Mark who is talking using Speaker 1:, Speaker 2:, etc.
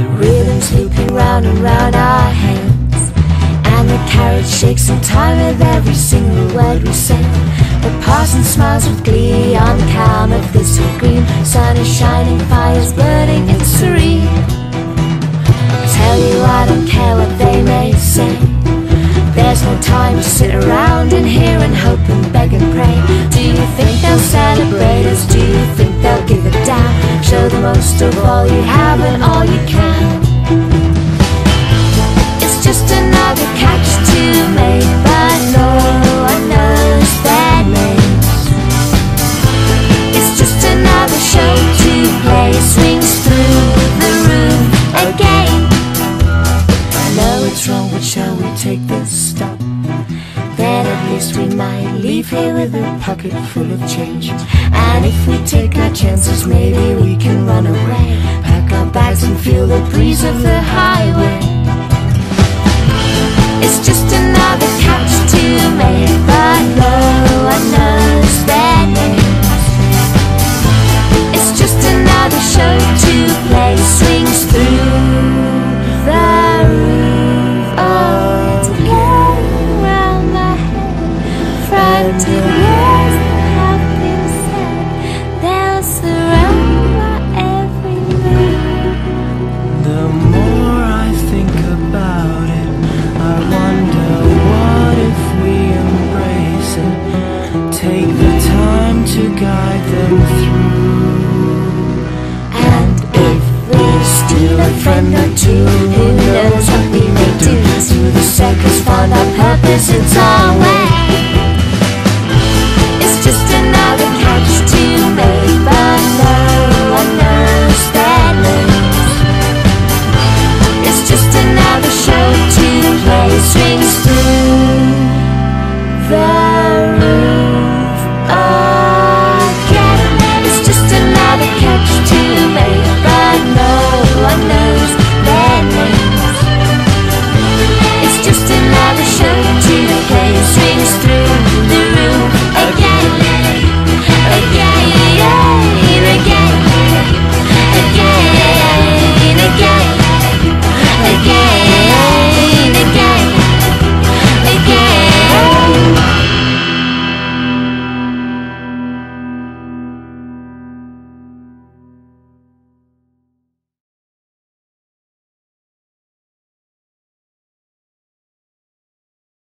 Speaker 1: The rhythm's looping round and round our heads And the carriage shakes in time with every single word we say. The parson smiles with glee on the calm of this green Sun is shining, fire's burning, it's serene. Tell you I don't care what they may say. There's no time to sit around and hear and hope and beg and pray. Do you think they'll celebrate us? Show the most of all you have and all you can It's just another catch to make But no one knows their names It's just another show to play Swings through the roof again I know it's wrong, but shall we take this stop? Then at least we might leave here with a pocket full of change. And if we take our chances, maybe friend or two, who knows what we may do? Through the circus, find our purpose, it's our way.